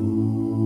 Ooh.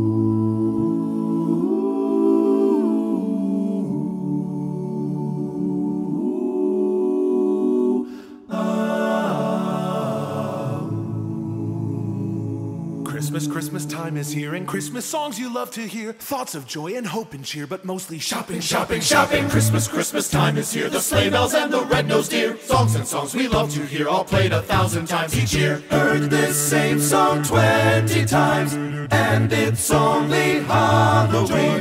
Christmas, Christmas time is here, and Christmas songs you love to hear. Thoughts of joy and hope and cheer, but mostly shopping, shopping, shopping. Christmas, Christmas time is here. The sleigh bells and the red-nosed deer. Songs and songs we love to hear, all played a thousand times each year. Heard this same song twenty times, and it's only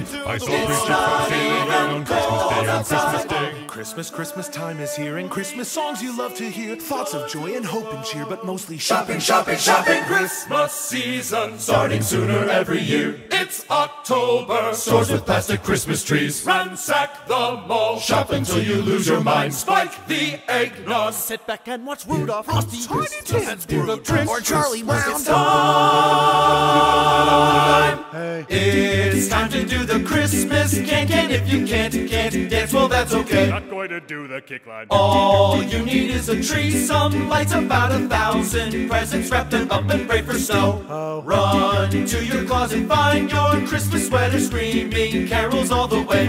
Halloween. I saw It's preachers not from even around on Christmas Day on Christmas. Day. Christmas, Christmas time is here, and Christmas songs you love to hear. Thoughts of joy and hope and cheer, but mostly shopping, Shopping, shopping, shopping, Christmas season starting sooner every year. It's October. Stores with plastic Christmas trees. Ransack the mall. Shop until you lose your mind. Spike the eggnog. Sit back and watch Rudolph, Frosty, Tiny Tim, Tim, the or Charlie Brown. Do the Christmas can can. If you can't, can't dance, well that's okay. Not going to do the kick line. All you need is a tree, some lights, about a thousand presents wrapped them up and pray for snow. Run to your closet, find your Christmas sweater, screaming carols all the way.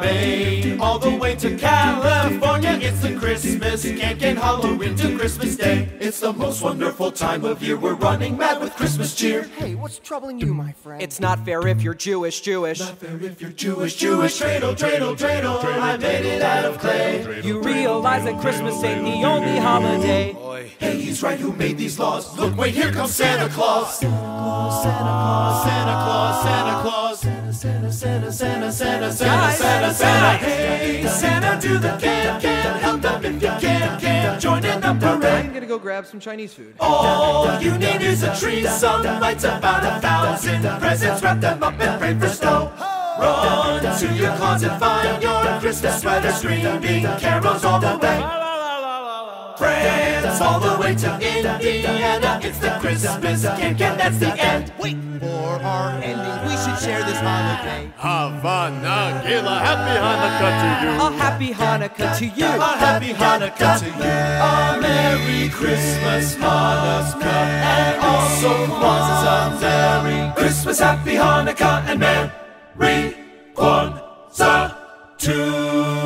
Maine, all the way to California. It's the Christmas can't get Halloween to Christmas Day. It's the most wonderful time of year. We're running mad with Christmas cheer. Hey, what's troubling you, my friend? It's not fair if you're Jewish, Jewish. Not fair if you're Jewish, Jewish. Dreidel, dreidel, dreidel. I made it out of clay. You realize that Christmas ain't the only holiday. Hey, he's right. Who made these laws? Look, wait, here comes Santa Claus. Santa Claus, Santa Claus, Santa Claus, Santa Claus. Santa, Santa, Santa, Santa, Santa, Santa, Santa, Santa. Hey, Santa, do the can, can. Help them if you can, can. Join in the parade. I'm gonna go grab some Chinese food. All you need is a tree, some lights, about a thousand presents. Wrap them up and pray for snow. Run to your closet, find your Christmas sweater, screaming carols all the way. France all the way to Indiana. It's the Christmas cake and that's the end. Wait, for our ending, we should share this holiday. Hava Nagila, happy Hanukkah to you. A happy Hanukkah to you. A happy Hanukkah to you. A Merry Christmas, Hanukkah, and also Kwanzaa. Merry Christmas, Happy Hanukkah, and Merry Kwanzaa Two.